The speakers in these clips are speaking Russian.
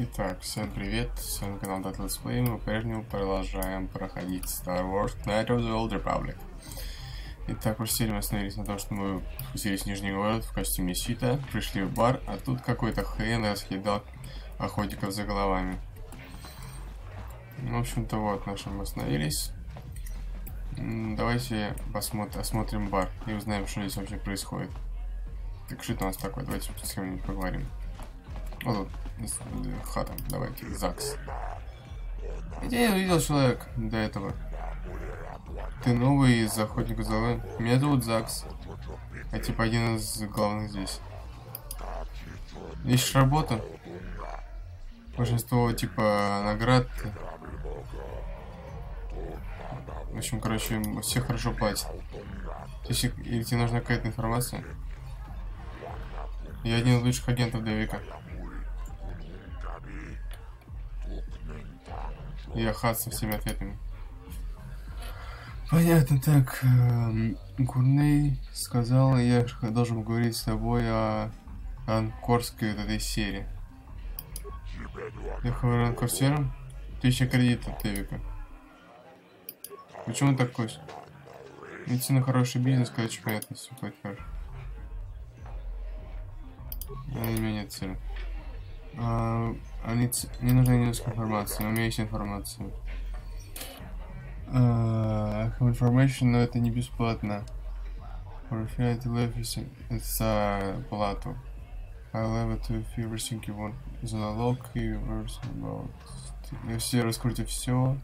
Итак, всем привет, с вами канал Data Let's Play, мы по-прежнему продолжаем проходить Star Wars Knight of the Old Republic. Итак, серии мы остановились на том, что мы спустились в Нижний город в костюме Сита, пришли в бар, а тут какой-то хрен раскидал охотников за головами. Ну, в общем-то, вот на чем мы остановились. Давайте посмотрим, осмотрим бар и узнаем, что здесь вообще происходит. Так что это у нас такое? Давайте с кем-нибудь поговорим. Вот тут хата, давайте, ЗАГС. Где я увидел человек до этого? Ты новый из охотника за Меня зовут ЗАГС. А типа один из главных здесь. Ищешь работу? Большинство типа наград. В общем, короче, все хорошо платят. Или тебе нужна какая-то информация? Я один из лучших агентов Дэвика. Я хат со всеми ответами. Понятно, так. Эм, Гурней сказал, я должен говорить с тобой о Анкорской вот этой серии. Я говорю Анкорсером? Тысяча кредитов от Эвика. Почему такой? Идти на хороший бизнес, когда все будет хорошо. У меня нет цели. А, они, мне нужна несколько информации, у меня есть информация. Uh, information, но это не бесплатно. Life это за плату. I love it if everything you want is налог и about. Я все раскрутю все.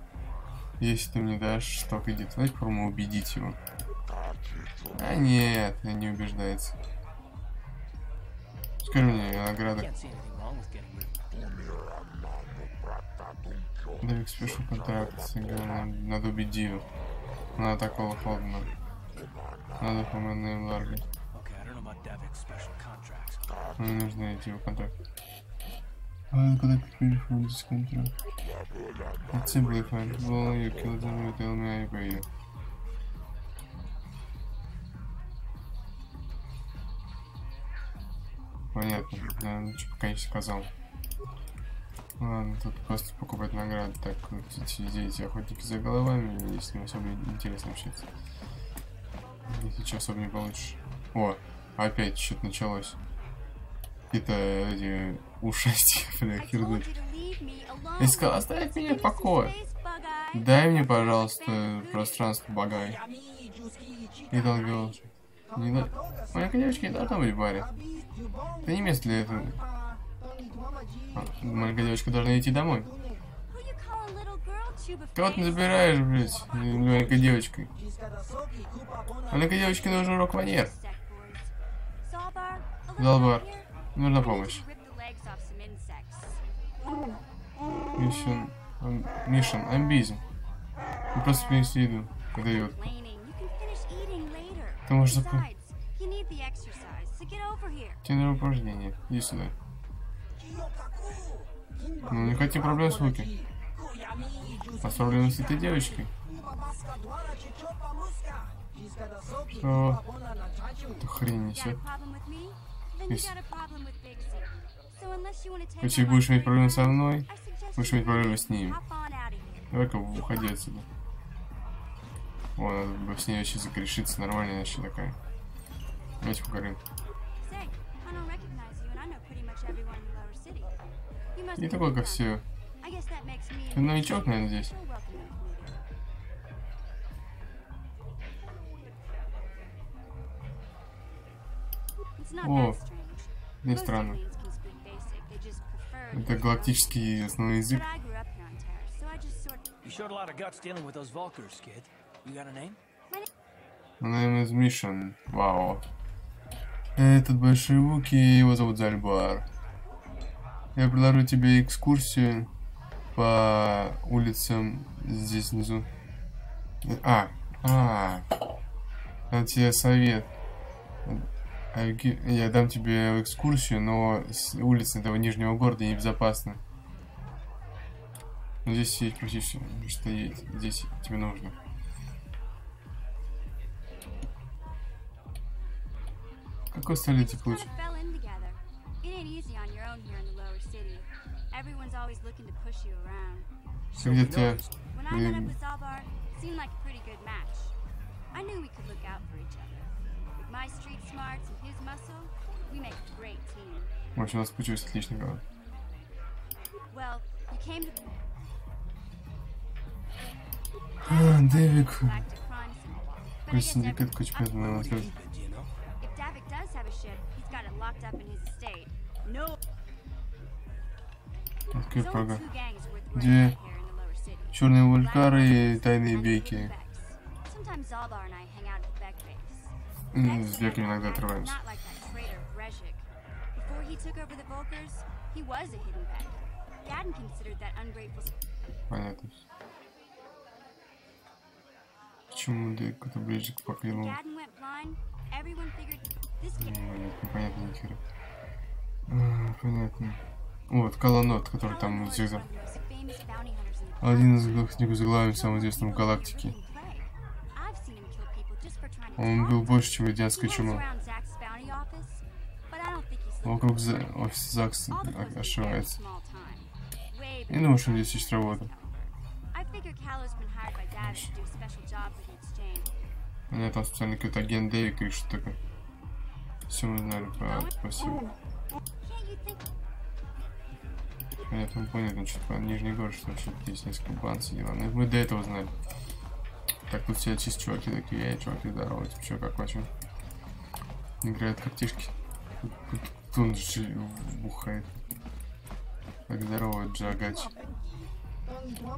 Если ты мне дашь что кредит, давайте попробуем убедить его. А нет, не убеждается. Скажи мне награда. Давик спешу контракт с игром. Надо убить Дию. Она атаковала холодно. Надо помочь им Ларго. Мне нужно идти в контракт. I'll collect credit from this contract. It's simplified. Well, you killed them, you tell me I pay you. Понятно. Да, что пока не сказал. Ладно, тут просто покупать награды. Так, эти, эти охотники за головами, если не особо интересно общаться. Если что особо не получишь. О, опять что-то началось. Какие-то эти ушастики, бля, хердуть. Я сказал, оставь меня в покое. Дай мне, пожалуйста, пространство, багай. И долго не да... Моя девочка не должна быть в баре. Это не место для этого. Маленькая девочка должна идти домой. Кого ты забираешь, блядь, маленькой девочкой? Маленькой девочке нужен рок-манер. Залбар, нужна помощь. Мишен, Мишен, амбизм. Просто принеси еду, когда ее... Ты можешь. Тебе нужно упражнение. Иди сюда. Ну, не хотим проблем с Луки. А с этой девочкой? Что? Эту хрень несет. Если... Если будешь иметь проблемы со мной, будешь иметь проблемы с ним. Давай-ка уходи отсюда. О, надо бы с ней вообще закрешиться, нормальная вообще такая. Давайте поговорим. Не такой, как все. Ты новичок, наверное, здесь. О, не странно. Это галактический основной язык. Name is Mission. Вау. Этот большой Вуки, его зовут Зальбар. Я предложу тебе экскурсию по улицам здесь внизу. А, а, дам тебе совет. Я дам тебе экскурсию, но улицы этого нижнего города небезопасны. Но здесь есть практически что есть. Здесь тебе нужно. like a pretty good match. I knew we could look out for each other. With my street smarts and his muscle, we make a great team. В общем, у нас получилось отлично, говорю. Well, you came to А, Дэвик. back to crime scene. Ship, he's got it locked up in his estate. No. Открой worth Где черные вулькары и тайные бейки. С Беком иногда отрываемся. Понятно. Почему Дэвик это ближе к поклину? Gadden went blind, everyone figured this kid М, Непонятно ни хера. А, Понятно. Вот, Колонот, который там in the Один из главных известного в галактике. for trying to Он был больше, чем медианская hangs чума. Вокруг за... офиса ЗАГС ошивается. Не думаю, что before здесь есть работа. У меня там специально какой-то агент Дэвик или что такое. Все мы знали про... Спасибо. You think Понятно, понятно, что-то про Нижний город, что вообще здесь несколько банд сидела. Ну, мы до этого знали. Так, тут все чисто чуваки такие, эй, чуваки, здорово, типа, чё, как вообще? Играют картишки. Тут, же бухает. Так, здорово, Джагач.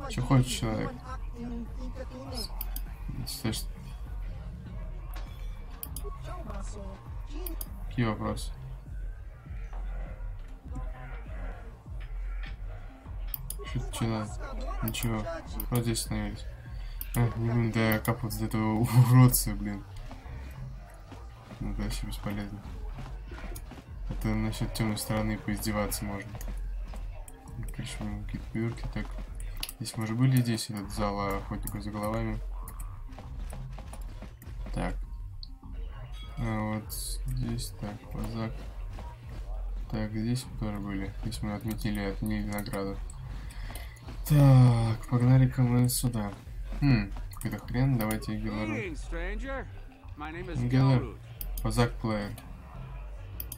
Что хочет человек? Слышь, какие вопросы? Что, что надо? Ничего. Вот здесь остановились. А, не будем докапываться до этого уродца, блин. Ну, вообще бесполезно. Это насчет темной стороны поиздеваться можно. Ну, какие-то так. Здесь мы уже были здесь, этот зал охотников за головами. Здесь тоже были. Здесь мы отметили, отменили награду. Так, погнали-ка мы сюда. Хм, какой-то хрен, давайте Геллер. Gelrud. Пазак плеер.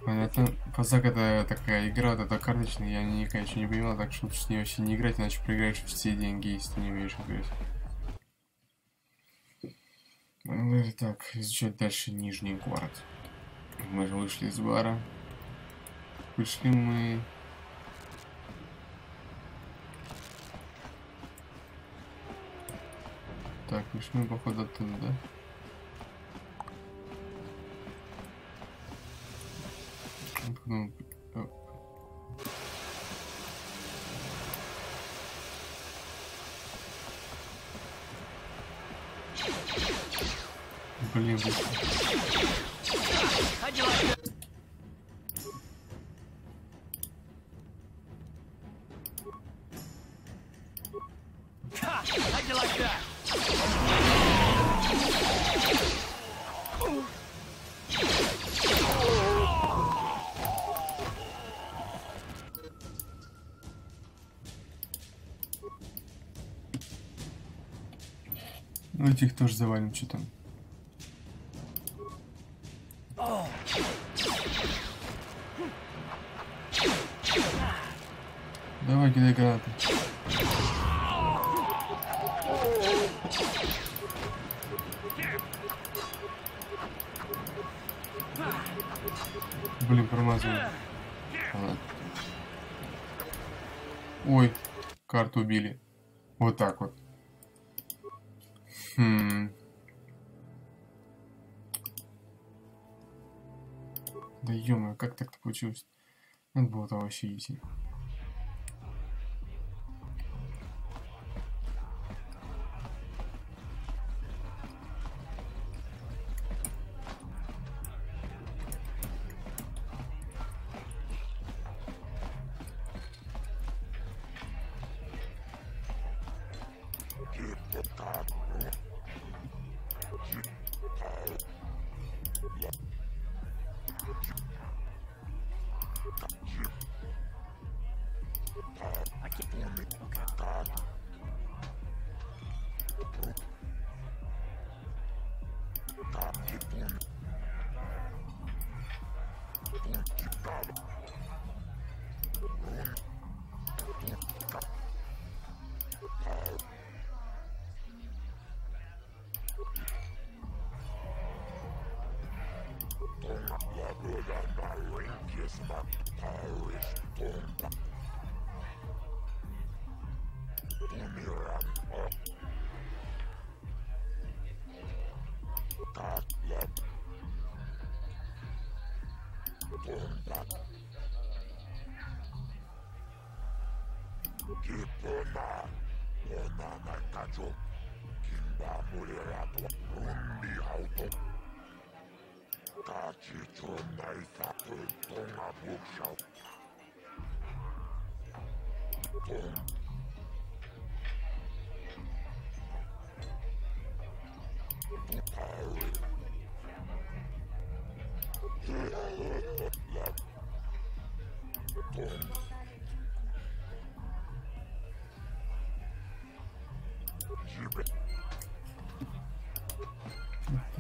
Понятно. Пазак это такая игра, вот это карточная, я никогда еще не понимал, так что лучше с ней вообще не играть, иначе проиграешь все деньги, если ты не умеешь играть. Ну, Так, изучать дальше Нижний город. Мы же вышли из бара. Пришли мы... Так, пришли мы, походу, оттуда, да? Этих тоже завалим, что там. Давай, кидай гранаты. Блин, промазываю. Ладно. Ой, карту убили. Вот так вот. Хм. Да ё как так-то получилось? Надо было там вообще идти. Погоди, что куда сюда? I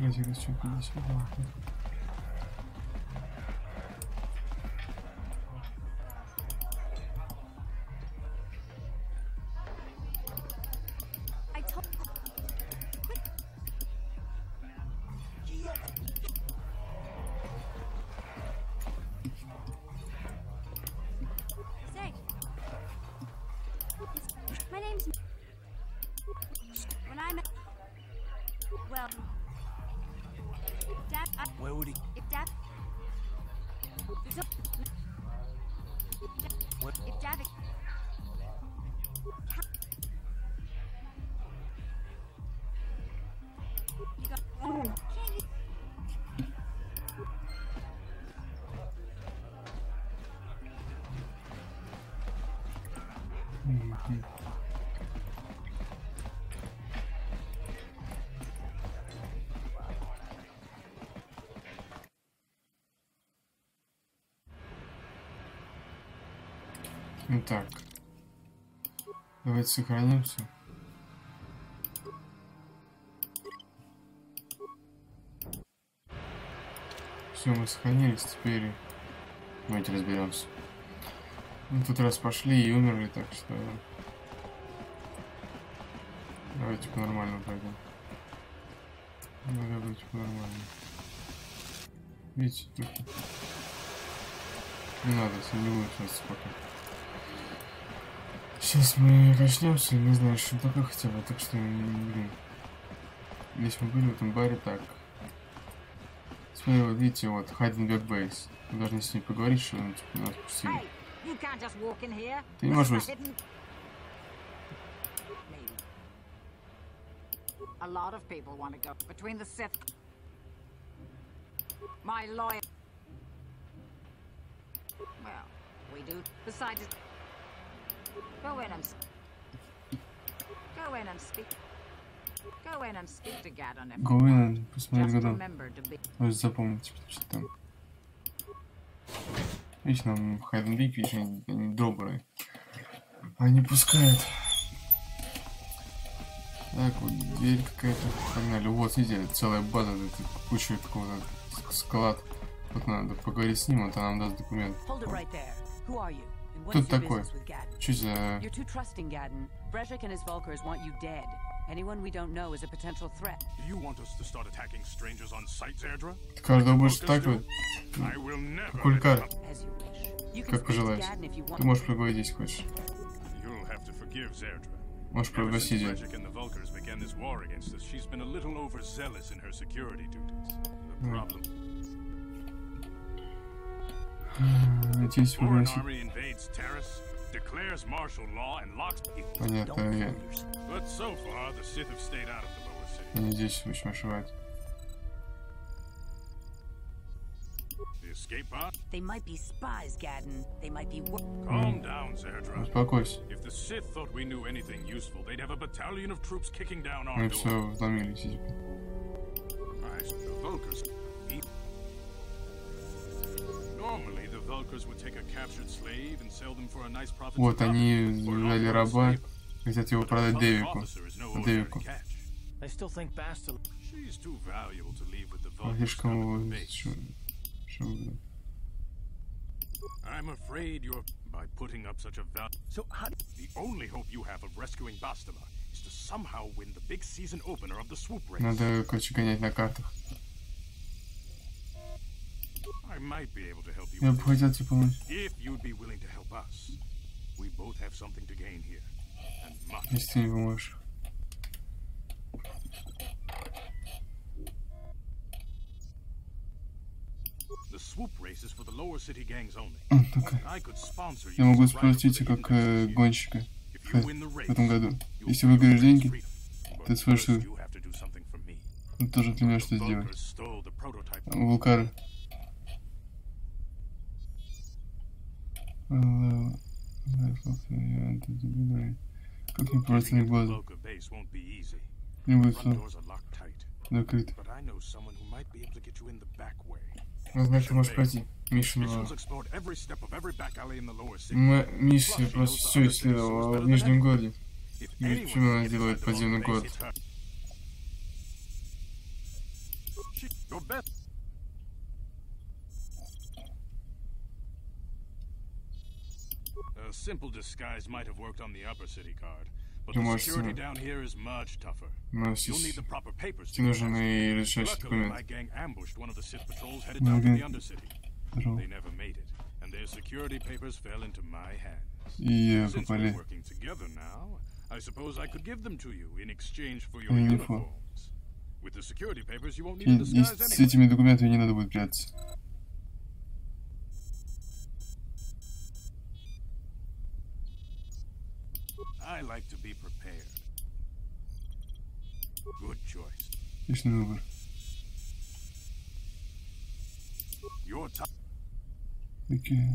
guess you can check on this one. If Javick Итак, давайте сохранимся. Все, мы сохранились, теперь давайте разберемся. Мы тут раз пошли и умерли, так что давайте по-нормальному пойдем. Ну, давайте по-нормальному. Видите, только не надо, не будем сейчас пока. Сейчас мы качнемся, не знаю, что такое хотя бы, так что, блин. Здесь мы были в этом баре, так. Смотри, вот видите, вот, Хайденберг Бейс. Мы должны с ней поговорить, что ну, типа, нас пустили. Ты не можешь is a lot of people want to go between the Sith. My lawyer. Well, we do. Besides, go in and go in and speak. Go in and speak to Gadon. if you Go in and посмотреть Just года. remember to be. Можешь запомнить, типа, что там. Видишь, нам Хайденбик, видишь, они, они добрые. Они пускают. Так, вот дверь какая-то. Погнали. Вот, видите, целая база, это куча какого-то склад. Вот надо поговорить с ним, вот она нам даст документ. Hold it right there. Who are you? And what Кто is your такой? business with Gadden? Что за... You're too trusting, Gadden. Brejik and his Vulkars want you dead. Anyone we don't know is a potential threat. Do you want us to start attacking strangers on sight, Zerdra? Ты каждого будешь так вот? I will never Какой let it кар? happen. As you wish. You can Как speak to пожелаешь. Gadden if you want. Ты можешь поговорить, если хочешь. You'll have to forgive Zerdra. Можешь Ever пригласить since ее. Brejik and the Vulkars began this war against us, she's been a little overzealous in her security duties. The Hmm. problem. out of the lower city. я не здесь, в общем, ошибать. The escape pod? They might be spies, Gadden. They might be. Wor- Calm down, Zerdra. Успокойся. If the Sith thought we knew anything useful, they'd have a battalion of troops kicking down our Мы door. все вломились, типа. I, the Vulkars. Вот они взяли раба, хотят его продать with the Он слишком I'm afraid you're by putting up such a val. So how? The only hope you have of rescuing Bastila is to somehow win the big season opener of the swoop race. Надо, короче, гонять на картах. I might be able to help you Я бы хотел тебе помочь. If you'd be willing to help us, we both have something to gain here. And much. Если ты не поможешь. The swoop race is for the lower city gangs only. М, так, I could sponsor you Я могу спросить как э, гонщика в, в этом году. Если выиграешь деньги, ты сможешь ты должен для меня что The сделать. Vulcars able to get you in the back way. Возможно, ты можешь пройти. Миша, city. Миссия просто все исследовала в Нижнем городе. И почему она делает подземный город? base, it's her. She- Your best. A simple disguise might have worked on the upper city guard, but the security down here is much tougher. You'll need the proper papers. to Тебе нужен и решающий Luckily, my документ. gang ambushed one of the Sith patrols headed Ну, down to the Undercity. They never made it, and their security papers fell into my hands. И Since we're working together now, I suppose I could give them to you in exchange for your Uniform. uniforms. With the security papers, you won't need И, a и disguise с anyway. этими документами не надо будет прятаться. I like to be prepared. Good choice. Отличный выбор. Your time. Такие...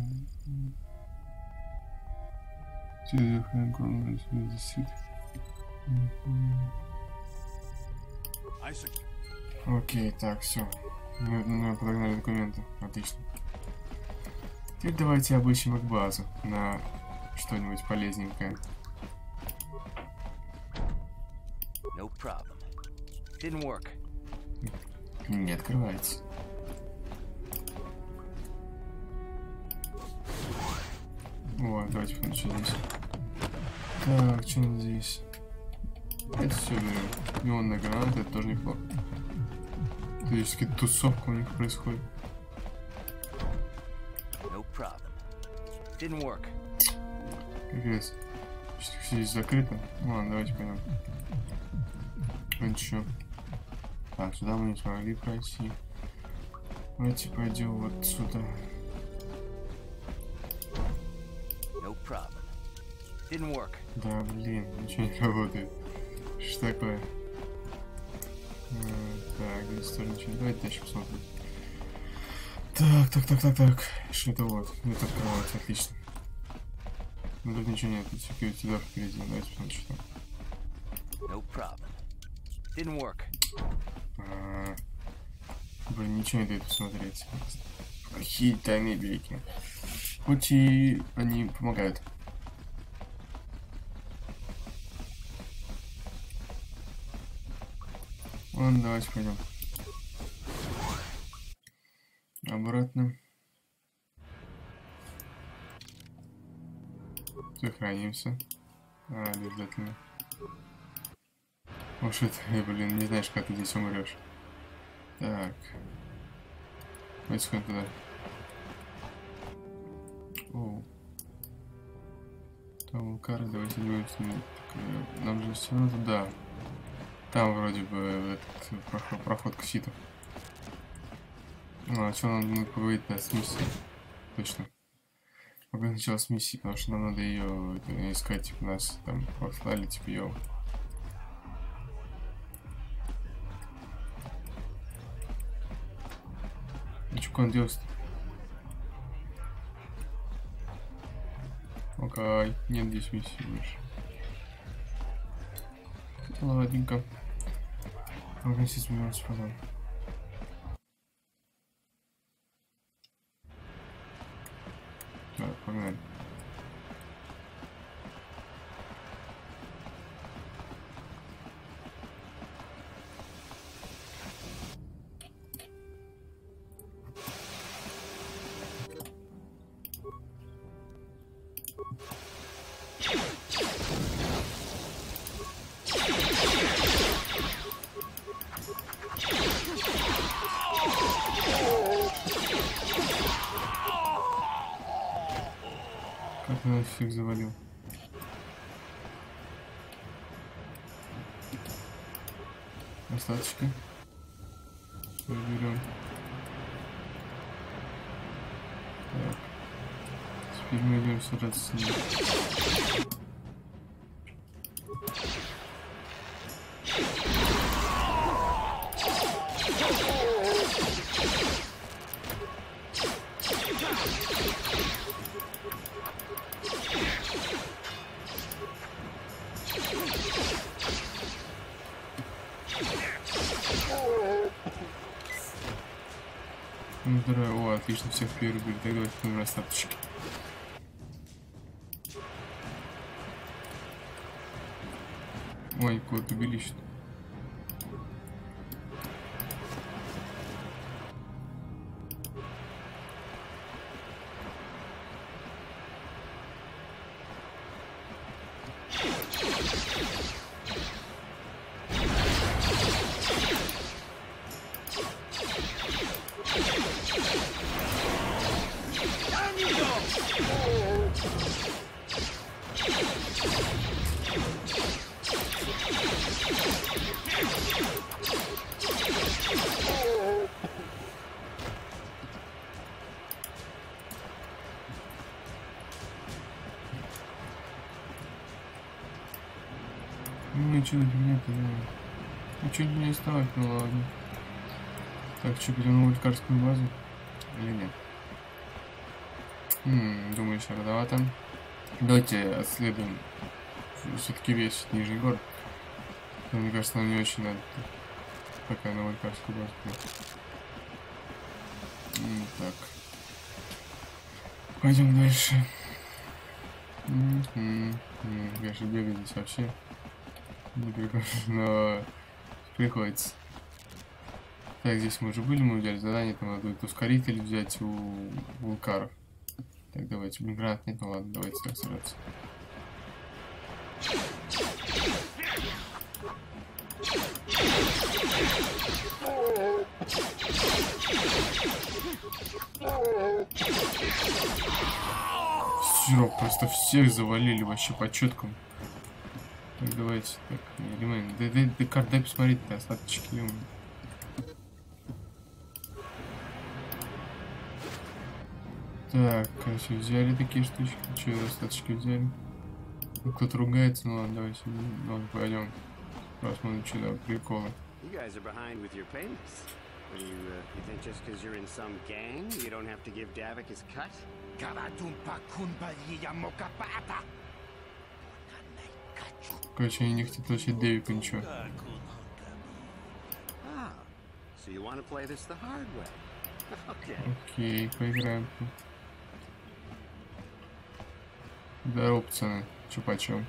Все охраняем действительно. I suggest. Окей, так, все. Мы, мы подогнали документы. Отлично. Теперь давайте обыщем их базу на что-нибудь полезненькое. Problem. Didn't work. Не открывается. Вот, давайте посмотрим, что здесь. Так, что у здесь? Это все берем. Ионная граната, это тоже неплохо. То есть какая-то тусовка у них происходит. No problem. Didn't work. Капец. Все здесь закрыто. Ладно, давайте пойдем. Еще. Так, сюда мы не смогли пройти. Давайте пойдем вот сюда. No problem. Didn't work. Да, блин, ничего не работает. Что такое? Так, здесь тоже ничего. Давайте дальше посмотрим. Так, так, так, так, так. Что это вот? Это открывается, отлично. Ну тут ничего нет, тут security door впереди. Давайте посмотрим, что там. No problem. Didn't work. А, Блин, ничего не дает посмотреть. Какие тайные великие. Хоть они помогают. Ладно, давайте пойдем. Обратно. Сохранимся. А, обязательно. Уж это, э, блин, не знаешь, как ты здесь умрешь. Так. Давайте сходим туда. Оу. Там вулкары, давайте ними. Так, э, Нам же все равно туда. Там вроде бы этот э, проход, проход к ситу. Ну, а что нам надо поговорить да, с миссией? Точно. Поговорим сначала с миссией, потому что нам надо ее искать, типа нас там послали, типа ее Делает? Окей, нет здесь миссии больше. Ладненько. Вместе смеемся потом. Так, погнали. Нас всех завалил? Остаточки. Заберем. Так. Теперь мы идем сражаться с ним. Здорово. О, отлично, всех перерубили. Так давайте будем остаточки. Ой, куда-то убили что Ну, фигня-то, да. Ну, чуть не ставить, ну ладно. Так, что, на вулькарскую базу? Или нет? М думаю, еще рановато. Давайте отследуем все-таки весь Нижний город. Но, мне кажется, нам не очень надо пока на вулькарскую базу. Так. Пойдем дальше. М, м, м, Я же бегаю здесь вообще. Прикольно, но приходится. Так, здесь мы уже были, мы взяли задание, там надо будет ускоритель взять у вулкаров. Так, давайте, блин, гранат нет, ну ладно, давайте так сражаться. Все, просто всех завалили вообще по четкам. Так, давайте, так, Римейн, да, да, да, карт, дай посмотреть, ты остаточки, ё Так, короче, взяли такие штучки, че остаточки взяли? Ну, кто-то ругается, ну ладно, давайте, ну, ладно, пойдем. Посмотрим, что да, приколы. You guys are behind with your payments. What do you, uh, you think just because you're in some gang, you don't have to give Davik his cut? Короче, они не хотят вообще Дэвику ничего. Окей, поиграем. Здорово, пацаны. Чё почем?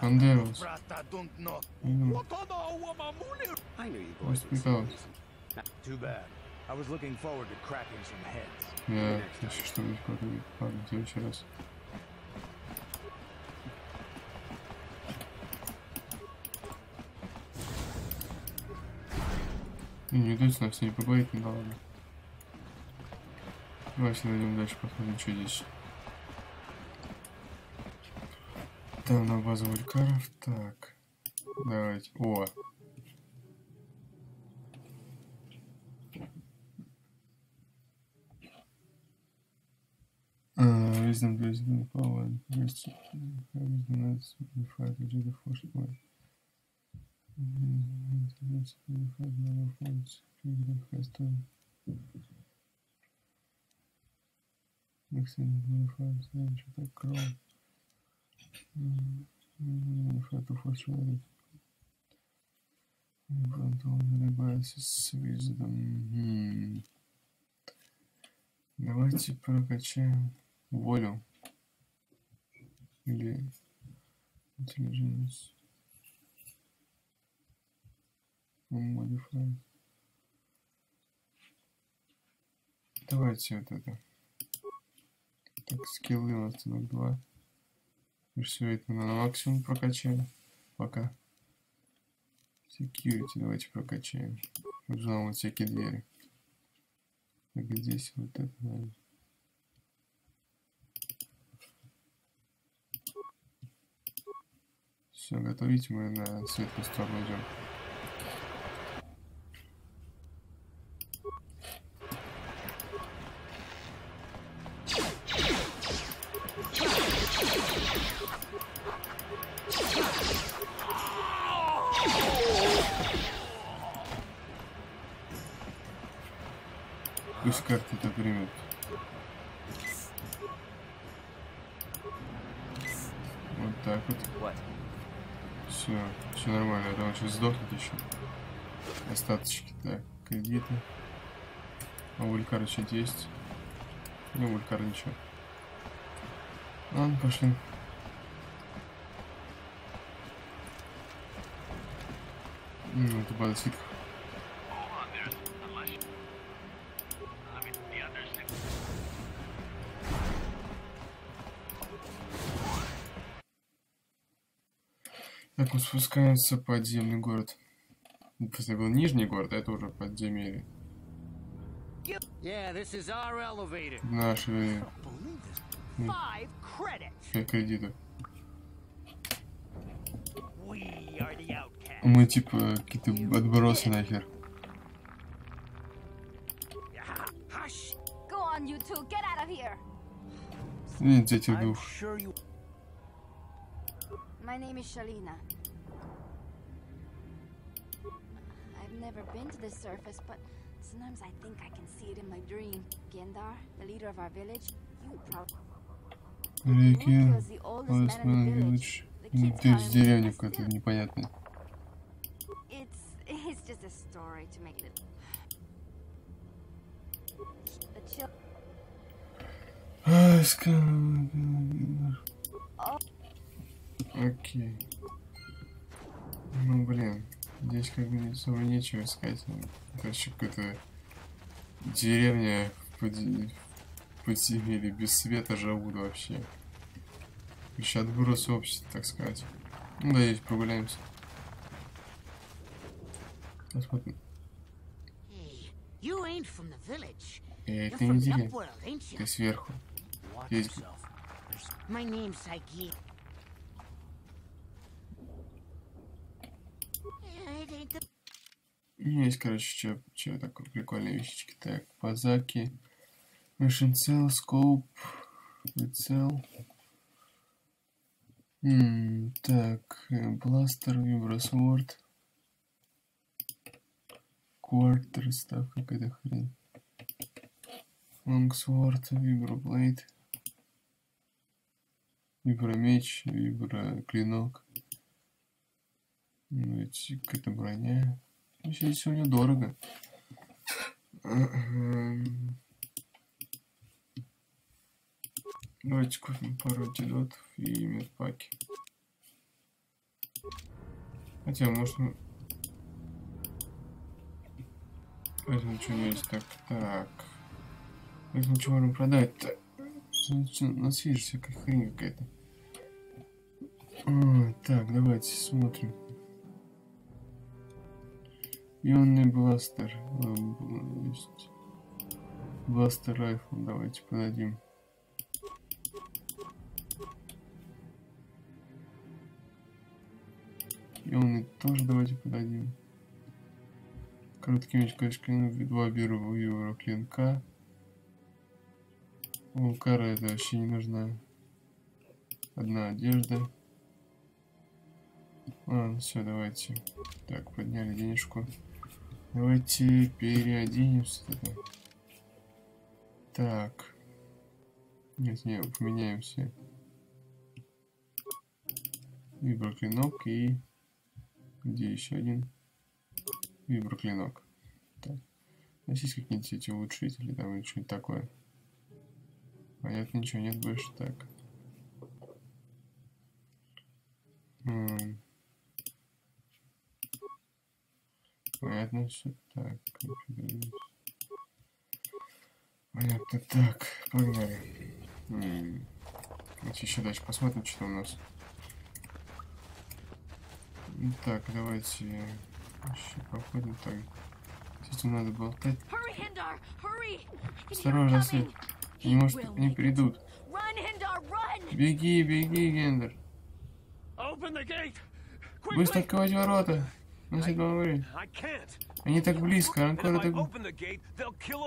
Андерус. Воспитал. Да, еще что-нибудь подумать. Ладно, в следующий раз. Ну, не удается нас не поговорить, ну да ладно. Давайте найдем дальше, посмотрим, что здесь. Там на базу вулькаров. Так. Давайте. О! Wisdom wisdom power and wisdom wisdom that's unified with the first one. That's of the crown. Unified to first one. In front of the devices wisdom. Hmm. Давайте прокачаем волю. Или intelligence. modify. Давайте вот это. Так, скиллы у нас целых два. И все это на максимум прокачаем. Пока. Security давайте прокачаем. Взломать всякие двери. Так, здесь вот это, наверное. Все, готовить мы на светлую сторону идем. Пусть карты это примет. Вот так вот. Все, все нормально, а то он сейчас сдохнет еще. Остаточки, так, кредиты. А у Улькара что-то есть? Не, у Улькара ничего. Ладно, пошли. Ну, это база спускаемся в подземный город. Ну, Просто был нижний город, а это уже подземелье. Yeah, this is our elevator. Наши пять кредитов. Мы типа какие-то отбросы нахер. Нет, этих I'm двух. you. My name is Shalina. Never been to the surface, but sometimes I think I can see it in my dream. Gendar, the leader of our village, you probably Реки, Ну, kids ты из деревни какой-то непонятный. Окей. Ну, блин. Здесь как бы особо нечего искать. Короче, какая-то деревня в поди- в подземелье без света живут вообще. Еще отброс общества, так сказать. Ну, да, здесь прогуляемся. Посмотрим. Village. Э, ты не деревня, ты сверху. Здесь. My name's Saiki. It ain't the Есть, короче, что, что такое прикольные вещички. Так, пазаки. Mission Cell, Scope. М, так, э, бластер, вибросворд. Квартер, став какая-то хрень. Лонгсворд, виброблейд. Вибромеч, виброклинок. Ну, эти какая-то броня. Здесь сегодня дорого. Эм. Давайте купим пару антидотов и медпаки. Хотя, может, мы... Возьмем что есть. Так, так. Возьмем, что можем продать-то. У нас есть всякая хрень какая-то. Так, давайте смотрим. Ионный бластер. Бластер райфл. Давайте продадим. Ионный тоже давайте продадим. Короткий меч, конечно, ну, два беру евро клинка. У Кара это вообще не нужна. Одна одежда. Ладно, все, давайте. Так, подняли денежку. Давайте переоденемся. Так. Нет, не, поменяемся. Виброклинок и... Где еще один? Виброклинок. Так. У нас есть какие-нибудь эти улучшители там или что-нибудь такое? Понятно, ничего нет больше. Так. М. Все так. Понятно, так, погнали. М. Давайте еще дальше посмотрим, что там у нас. Так, давайте еще походим так. Здесь нам надо болтать. Осторожно. Свет. Не может, они придут. Беги, беги, Гендер. Быстро открывать ворота. Ну, говорит. I can't. Они так близко, Анкор так... open the gate, they'll kill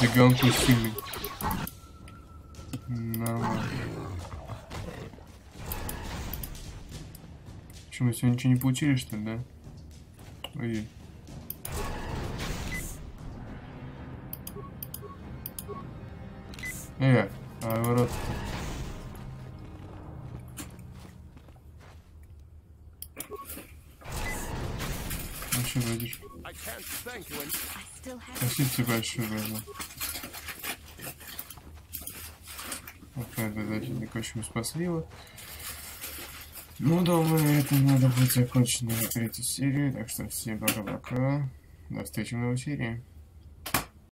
какой сильный. Нормально. Что, мы сегодня ничего не получили, что ли, да? Ой. Э, а ворот Ну что, выйдешь? Спасибо большое, Бэза. Очень спасли его. Ну, думаю, это надо будет закончить на третью серию. Так что всем пока-пока. До встречи в новой серии.